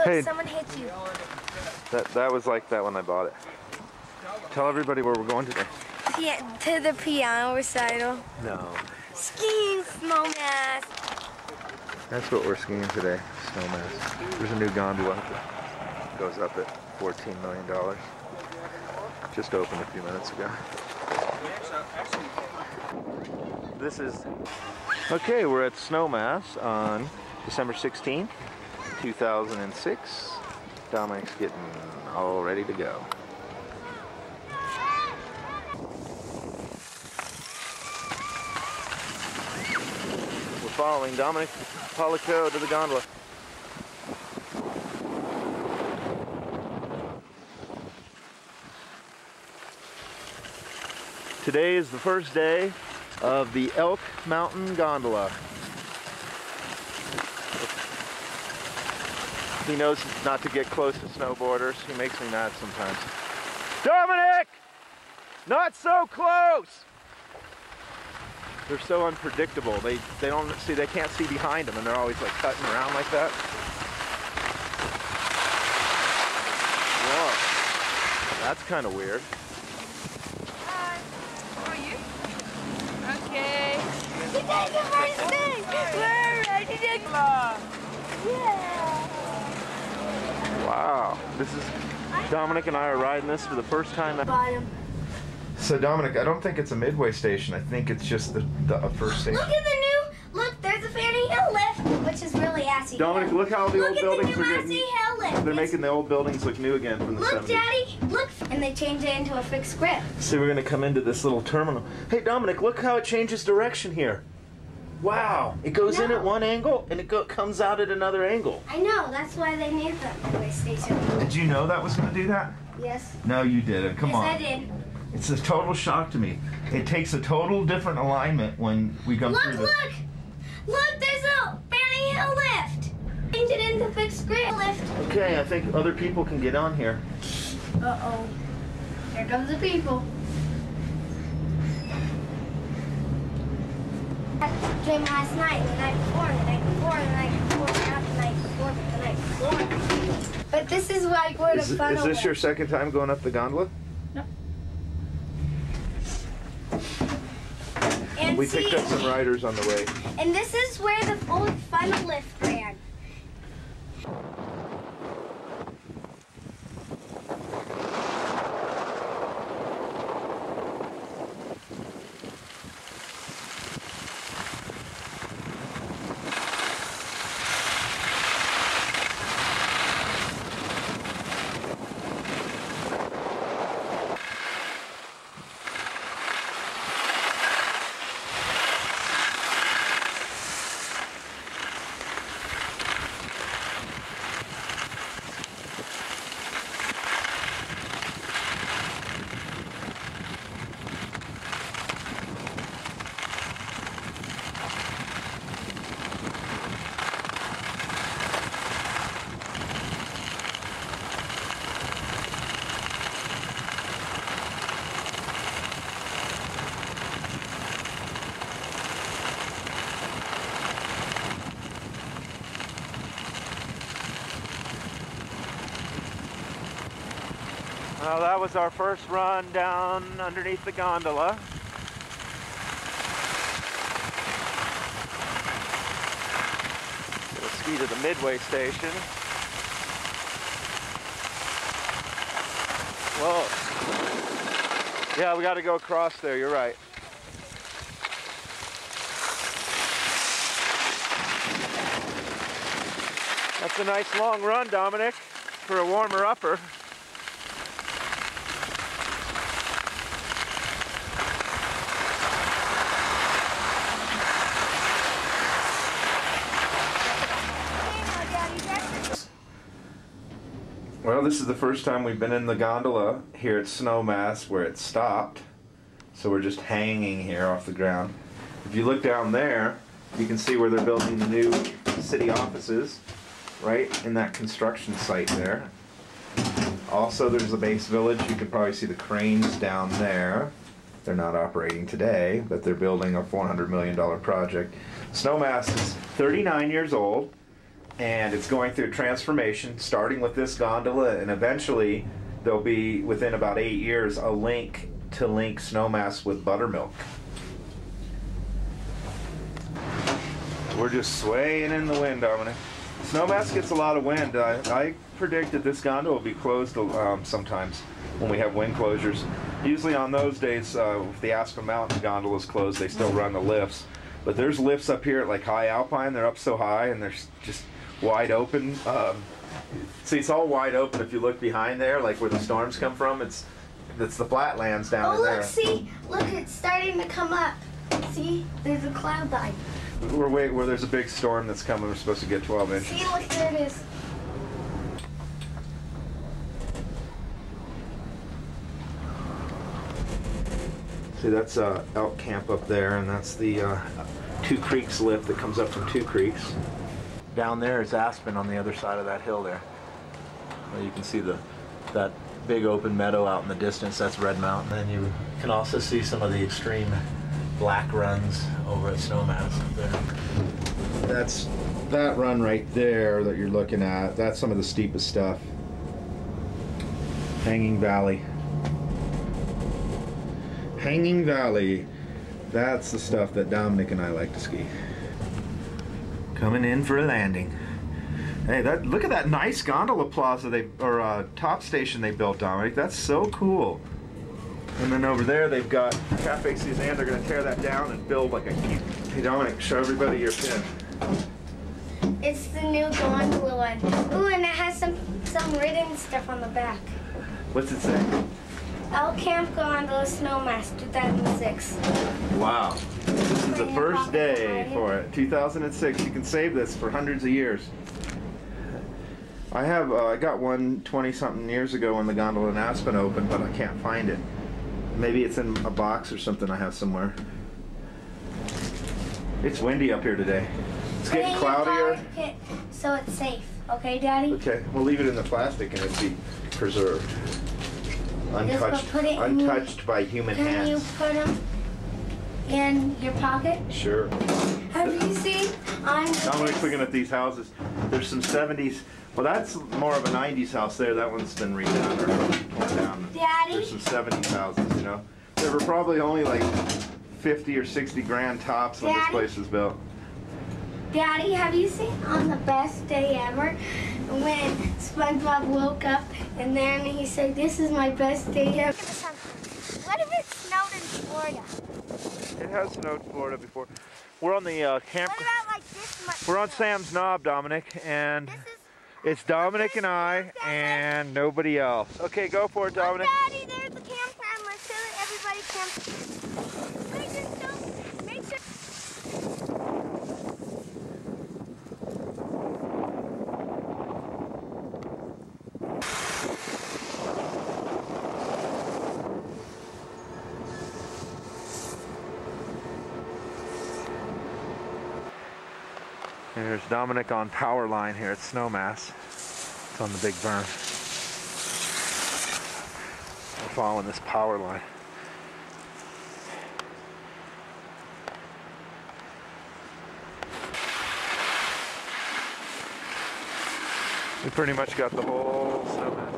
Look, Hey. someone hit you. That that was like that when I bought it. Tell everybody where we're going today. Pia- to the piano recital. No. Skiing snowmass. That's what we're skiing today, Snowmass. There's a new gondola that goes up at $14 million. Just opened a few minutes ago. This is... Okay, we're at Snowmass on December 16th, 2006. Domenic's getting all ready to go. We're following Domenic Polico to the gondola. Today is the first day of the Elk Mountain Gondola. He knows not to get close to snowboarders. He makes me mad sometimes. Domenic! Not so close! They're so unpredictable. They they don't see they can't see behind them and they're always like cutting around like that. Whoa. That's kind of weird. Hi. How are you? Okay. We did the first thing. We're ready to Hola. Yeah. Wow. This is Domenic and I are riding this for the first time. Bottom. So Domenic, I don't think it's a midway station. I think it's just the, the first station. Look at the new. Look, there's a Fanny Hill lift, which is really assy. Domenic, look how the Look old at buildings the are new getting. hill lift. They're It's- making the old buildings look new again from the Look, 70s. Daddy. Look. And they changed it into a fixed grip. So we're gonna come into this little terminal. Hey Domenic, look how it changes direction here. Wow, it goes in at one angle and it go, comes out at another angle. I know. That's why they need the midway station. Did you know that was gonna do that? Yes. No, you didn't. Come yes, on. I did. It's a total shock to me. It takes a total different alignment when we come Look, through this. look. Look, there's a Fanny Hill lift. Change it into fixed grip lift. Okay, I think other people can get on here. Uh oh. Here comes the people. I dreamed last night, the night before, the night before, the night before, not the night before, but the night before. But this is like where Is, the is funnel this your second time going up the gondola? and We see, picked up some riders on the way. and this is where the old funnel lift Well, that was our first run down underneath the gondola. Gonna ski to the midway station. Whoa. Yeah, we got to go across there. You're right. That's a nice long run, Domenic, for a warmer upper. Well, this is the first time we've been in the gondola here at Snowmass where it stopped. So we're just hanging here off the ground. If you look down there, you can see where they're building the new city offices, right in that construction site there. Also, there's the base village. You can probably see the cranes down there. They're not operating today, but they're building a $400 million project. Snowmass is 39 years old and it's going through transformation, starting with this gondola, and eventually there'll be within about eight years a link to link Snowmass with buttermilk. We're just swaying in the wind, Domenic. Snowmass gets a lot of wind. I, I predict that this gondola will be closed um, sometimes when we have wind closures. Usually on those days, uh, if the Aspen Mountain gondola is closed, they still run the lifts. But there's lifts up here at like High Alpine. They're up so high and they're just wide open. Um, see, it's all wide open. If you look behind there, like where the storms come from, it's it's the flatlands down Oh, in there. look, see? Look, it's starting to come up. See? There's a cloud line. We're wait where there's a big storm that's coming. We're supposed to get 12 inches. See, look, there it is. See, that's uh, Elk Camp up there, and that's the uh, Two Creeks lift that comes up from Two Creeks. Down there is Aspen on the other side of that hill there. Well, you can see the that big open meadow out in the distance. That's Red Mountain. And you can also see some of the extreme black runs over at Snowmass up there. That's that run right there that you're looking at. That's some of the steepest stuff. Hanging Valley. Hanging Valley. That's the stuff that Domenic and I like to ski. Coming in for a landing. Hey, that look at that nice gondola plaza they or uh, top station they built, Domenic. That's so cool. And then over there they've got Cafe Suzanne. They're going to tear that down and build like a. Hey, Domenic, show everybody your pin. It's the new gondola one. Ooh, and it has some some written stuff on the back. What's it say? Elk Camp Gondola Snowmass 2006. Wow. This is the first day for it. 2006. You can save this for hundreds of years. I have, uh, I got one 20 something years ago when the gondola in Aspen opened, but I can't find it. Maybe it's in a box or something I have somewhere. It's windy up here today. It's getting it cloudier. So it's safe. Okay, Daddy? Okay, we'll leave it in the plastic and it'll be preserved. Untouched, it in untouched by human hands. Can you put them in your pocket? Sure. Have you seen on Domenic's looking at these houses. There's some 70s. Well, that's more of a 90s house there. That one's been redone or torn down. Daddy? There's some 70s houses, you know. There were probably only like 50 or 60 grand tops when this place was built. Daddy, have you seen on the best day ever when SpongeBob woke up and then he said, "This is my best day ever." What if it snowed in Florida? It has snowed in Florida before. We're on the uh, camp. What about like this much? We're on? Sam's Knob, Domenic, and is. it's Domenic and I and nobody else. Okay, go for it, Domenic. Daddy, there's the campground so that everybody can. Make sure, make sure. And there's Domenic on power line here at Snowmass. It's on the big burn. We're following this power line. We pretty much got the whole Snowmass